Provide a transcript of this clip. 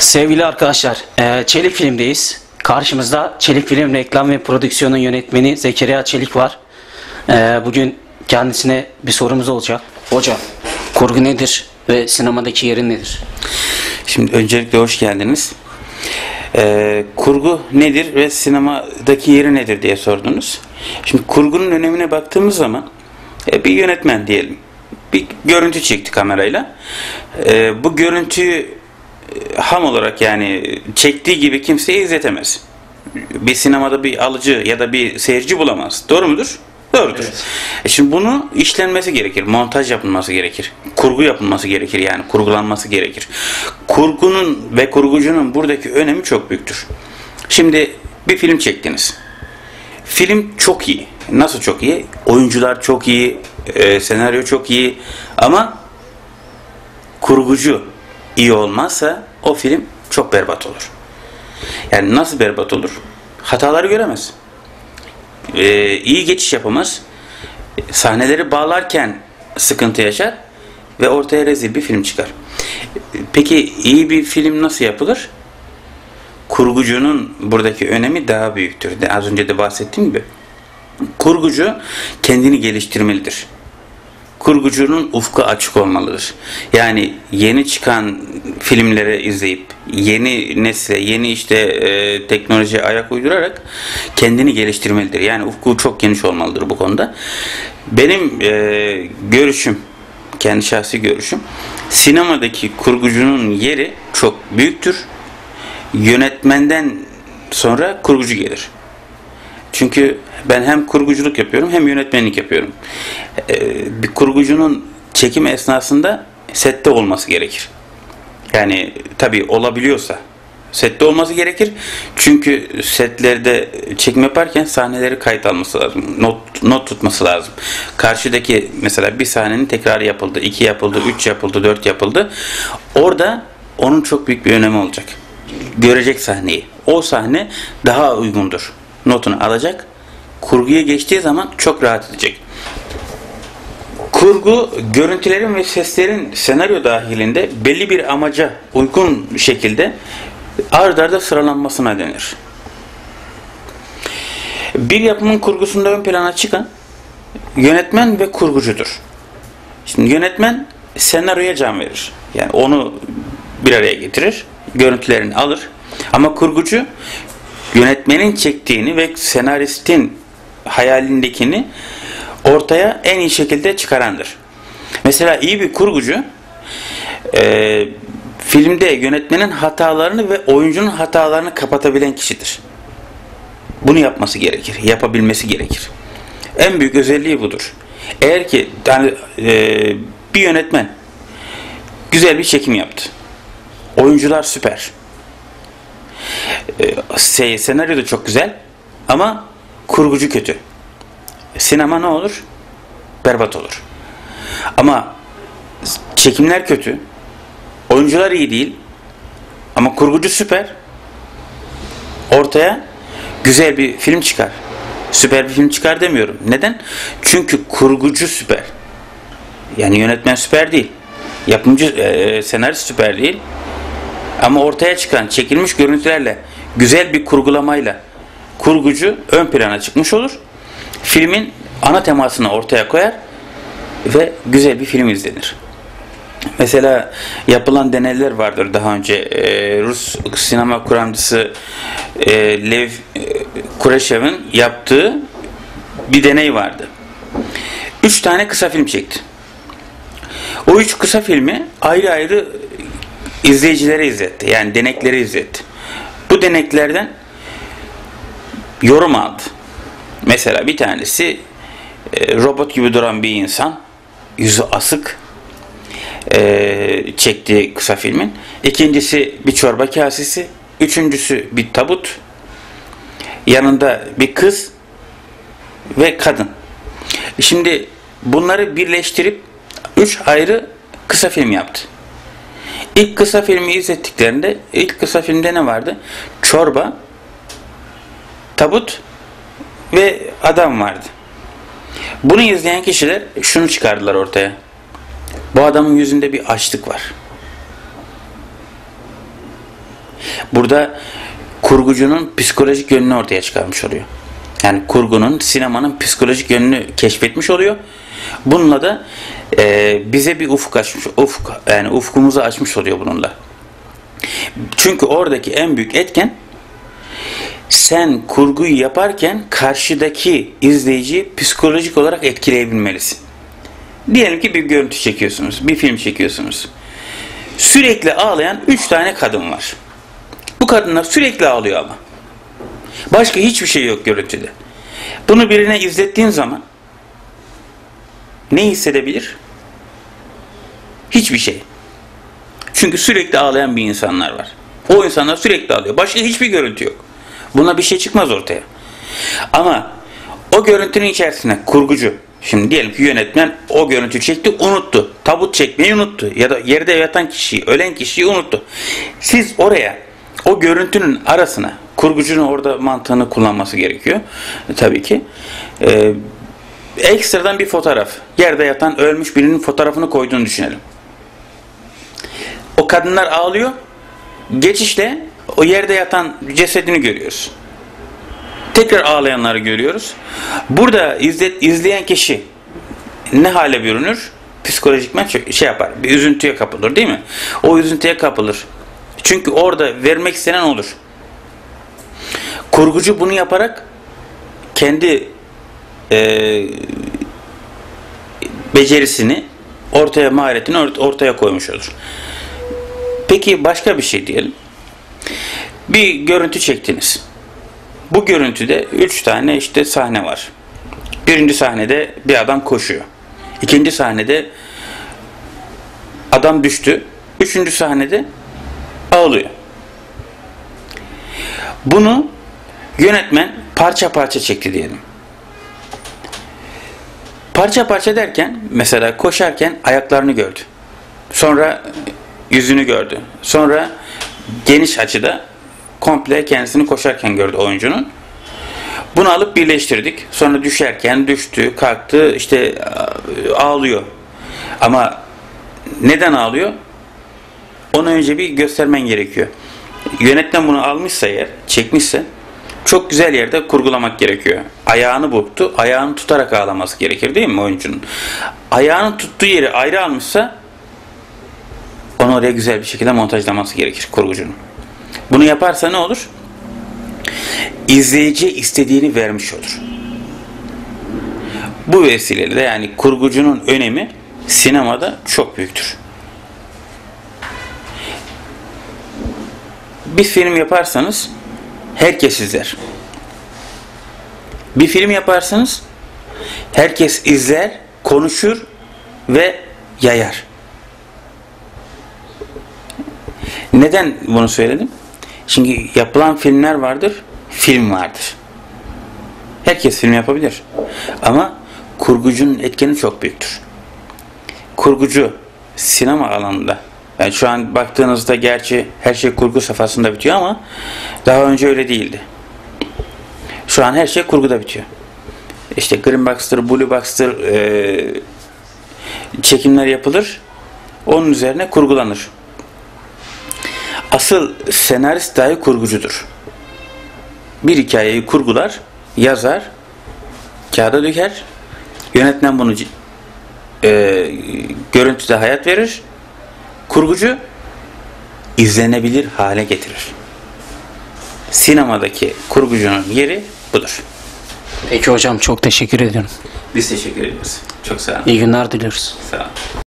Sevgili arkadaşlar, eee, Çelik Film'deyiz. Karşımızda Çelik Film reklam ve prodüksiyonun yönetmeni Zekeriya Çelik var. Eee, bugün kendisine bir sorumuz olacak. Hocam, kurgu nedir ve sinemadaki yeri nedir? Şimdi öncelikle hoş geldiniz. Ee, kurgu nedir ve sinemadaki yeri nedir diye sordunuz. Şimdi kurgunun önemine baktığımız zaman e, bir yönetmen diyelim. Bir görüntü çekti kamerayla. Ee, bu görüntüyü e, ham olarak yani çektiği gibi kimseye izletemez. Bir sinemada bir alıcı ya da bir seyirci bulamaz. Doğru mudur? Doğrudur. E şimdi bunu işlenmesi gerekir. Montaj yapılması gerekir. Kurgu yapılması gerekir yani. Kurgulanması gerekir. Kurgunun ve kurgucunun buradaki önemi çok büyüktür. Şimdi bir film çektiniz. Film çok iyi. Nasıl çok iyi? Oyuncular çok iyi. e, senaryo çok iyi. Ama kurgucu iyi olmazsa o film çok berbat olur. Yani nasıl berbat olur? Hataları göremez. Ee, iyi geçiş yapamaz. Sahneleri bağlarken sıkıntı yaşar ve ortaya rezil bir film çıkar. Peki iyi bir film nasıl yapılır? Kurgucunun buradaki önemi daha büyüktür. Az önce de bahsettiğim gibi. Kurgucu kendini geliştirmelidir kurgucunun ufku açık olmalıdır. Yani yeni çıkan filmleri izleyip yeni nesle, yeni işte e, teknolojiye ayak uydurarak kendini geliştirmelidir. Yani ufku çok geniş olmalıdır bu konuda. Benim e, görüşüm, kendi şahsi görüşüm, sinemadaki kurgucunun yeri çok büyüktür. Yönetmenden sonra kurgucu gelir. Çünkü ben hem kurguculuk yapıyorum hem yönetmenlik yapıyorum. Ee, bir kurgucunun çekim esnasında sette olması gerekir. Yani tabii olabiliyorsa sette olması gerekir. Çünkü setlerde çekim yaparken sahneleri kayıt alması lazım. Not, not tutması lazım. Karşıdaki mesela bir sahnenin tekrarı yapıldı, iki yapıldı, üç yapıldı, dört yapıldı. Orada onun çok büyük bir önemi olacak. Görecek sahneyi. O sahne daha uygundur. Notunu alacak. Kurguya geçtiği zaman çok rahat edecek. Kurgu, görüntülerin ve seslerin senaryo dahilinde belli bir amaca uygun şekilde ard arda sıralanmasına denir. Bir yapımın kurgusunda ön plana çıkan yönetmen ve kurgucudur. Şimdi yönetmen senaryoya can verir. Yani onu bir araya getirir, görüntülerini alır. Ama kurgucu yönetmenin çektiğini ve senaristin hayalindekini ortaya en iyi şekilde çıkarandır. Mesela iyi bir kurgucu e, filmde yönetmenin hatalarını ve oyuncunun hatalarını kapatabilen kişidir. Bunu yapması gerekir, yapabilmesi gerekir. En büyük özelliği budur. Eğer ki yani, e, bir yönetmen güzel bir çekim yaptı. Oyuncular süper. E, senaryo da çok güzel ama kurgucu kötü. Sinema ne olur? Berbat olur. Ama çekimler kötü. Oyuncular iyi değil. Ama kurgucu süper. Ortaya güzel bir film çıkar. Süper bir film çıkar demiyorum. Neden? Çünkü kurgucu süper. Yani yönetmen süper değil. Yapımcı, e, senarist süper değil. Ama ortaya çıkan çekilmiş görüntülerle, güzel bir kurgulamayla kurgucu ön plana çıkmış olur. Filmin ana temasını ortaya koyar ve güzel bir film izlenir. Mesela yapılan deneyler vardır daha önce. Ee, Rus sinema kuramcısı e, Lev e, Kureşev'in yaptığı bir deney vardı. Üç tane kısa film çekti. O üç kısa filmi ayrı ayrı izleyicilere izletti. Yani deneklere izletti. Bu deneklerden yorum aldı. Mesela bir tanesi e, robot gibi duran bir insan, yüzü asık e, çektiği kısa filmin. İkincisi bir çorba kasesi. Üçüncüsü bir tabut. Yanında bir kız ve kadın. Şimdi bunları birleştirip üç ayrı kısa film yaptı. İlk kısa filmi izlettiklerinde ilk kısa filmde ne vardı? Çorba, tabut ve adam vardı. Bunu izleyen kişiler şunu çıkardılar ortaya. Bu adamın yüzünde bir açlık var. Burada kurgucunun psikolojik yönünü ortaya çıkarmış oluyor. Yani kurgunun, sinemanın psikolojik yönünü keşfetmiş oluyor. Bununla da e, bize bir ufuk açmış, ufuk yani ufkumuzu açmış oluyor bununla. Çünkü oradaki en büyük etken sen kurguyu yaparken karşıdaki izleyiciyi psikolojik olarak etkileyebilmelisin. Diyelim ki bir görüntü çekiyorsunuz, bir film çekiyorsunuz. Sürekli ağlayan üç tane kadın var. Bu kadınlar sürekli ağlıyor ama. Başka hiçbir şey yok görüntüde. Bunu birine izlettiğin zaman ne hissedebilir? Hiçbir şey. Çünkü sürekli ağlayan bir insanlar var. O insanlar sürekli ağlıyor. Başka hiçbir görüntü yok. Buna bir şey çıkmaz ortaya. Ama o görüntünün içerisine kurgucu, şimdi diyelim ki yönetmen o görüntü çekti, unuttu. Tabut çekmeyi unuttu. Ya da yerde yatan kişiyi, ölen kişiyi unuttu. Siz oraya o görüntünün arasına kurgucunun orada mantığını kullanması gerekiyor. E, tabii ki. E, ekstradan bir fotoğraf. Yerde yatan ölmüş birinin fotoğrafını koyduğunu düşünelim. O kadınlar ağlıyor. Geçişle o yerde yatan cesedini görüyoruz. Tekrar ağlayanları görüyoruz. Burada izle, izleyen kişi ne hale bürünür? Psikolojikmen şey yapar. Bir üzüntüye kapılır değil mi? O üzüntüye kapılır. Çünkü orada vermek istenen olur. Kurgucu bunu yaparak kendi e, becerisini ortaya maharetini ort- ortaya koymuş olur. Peki başka bir şey diyelim. Bir görüntü çektiniz. Bu görüntüde üç tane işte sahne var. Birinci sahnede bir adam koşuyor. İkinci sahnede adam düştü. Üçüncü sahnede ağlıyor. Bunu yönetmen parça parça çekti diyelim. Parça parça derken mesela koşarken ayaklarını gördü. Sonra yüzünü gördü. Sonra geniş açıda komple kendisini koşarken gördü oyuncunun. Bunu alıp birleştirdik. Sonra düşerken düştü, kalktı, işte ağlıyor. Ama neden ağlıyor? Onu önce bir göstermen gerekiyor. Yönetmen bunu almışsa eğer, çekmişse çok güzel yerde kurgulamak gerekiyor. Ayağını burktu, ayağını tutarak ağlaması gerekir değil mi oyuncunun? Ayağını tuttuğu yeri ayrı almışsa onu oraya güzel bir şekilde montajlaması gerekir kurgucunun. Bunu yaparsa ne olur? İzleyici istediğini vermiş olur. Bu vesileyle de yani kurgucunun önemi sinemada çok büyüktür. Bir film yaparsanız herkes izler. Bir film yaparsanız herkes izler, konuşur ve yayar. Neden bunu söyledim? Çünkü yapılan filmler vardır, film vardır. Herkes film yapabilir. Ama kurgucunun etkeni çok büyüktür. Kurgucu sinema alanında yani şu an baktığınızda gerçi her şey kurgu safhasında bitiyor ama daha önce öyle değildi. Şu an her şey kurguda bitiyor. İşte Green Box'tır, Blue Box'tır e, çekimler yapılır. Onun üzerine kurgulanır. Asıl senarist dahi kurgucudur. Bir hikayeyi kurgular, yazar, kağıda döker, yönetmen bunu e, görüntüde hayat verir, kurgucu izlenebilir hale getirir. Sinemadaki kurgucunun yeri budur. Peki hocam çok teşekkür ediyorum. Biz teşekkür ediyoruz. Çok sağ olun. İyi günler diliyoruz. Sağ olun.